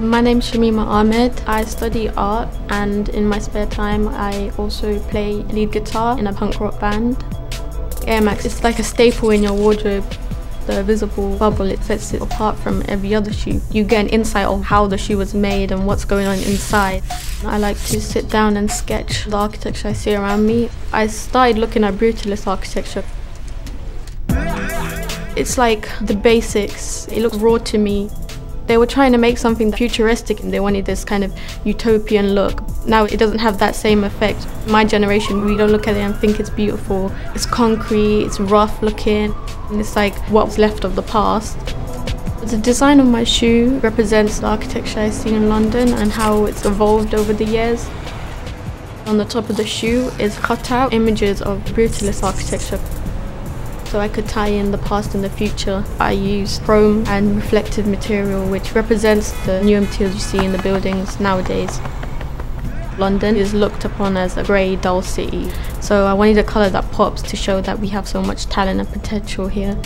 My name's Shamima Ahmed. I study art and in my spare time I also play lead guitar in a punk rock band. Air Max is like a staple in your wardrobe. The visible bubble, it sets it apart from every other shoe. You get an insight of how the shoe was made and what's going on inside. I like to sit down and sketch the architecture I see around me. I started looking at brutalist architecture. It's like the basics. It looks raw to me. They were trying to make something futuristic and they wanted this kind of utopian look. Now it doesn't have that same effect. My generation, we don't look at it and think it's beautiful. It's concrete, it's rough looking, and it's like what's left of the past. The design of my shoe represents the architecture I see in London and how it's evolved over the years. On the top of the shoe is cut out images of brutalist architecture so I could tie in the past and the future. I use chrome and reflective material which represents the new materials you see in the buildings nowadays. London is looked upon as a grey, dull city, so I wanted a colour that pops to show that we have so much talent and potential here.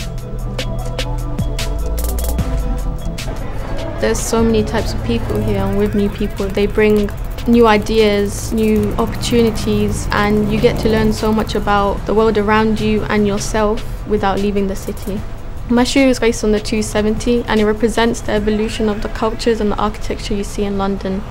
There's so many types of people here and with new people they bring new ideas, new opportunities, and you get to learn so much about the world around you and yourself without leaving the city. My shoe is based on the 270 and it represents the evolution of the cultures and the architecture you see in London.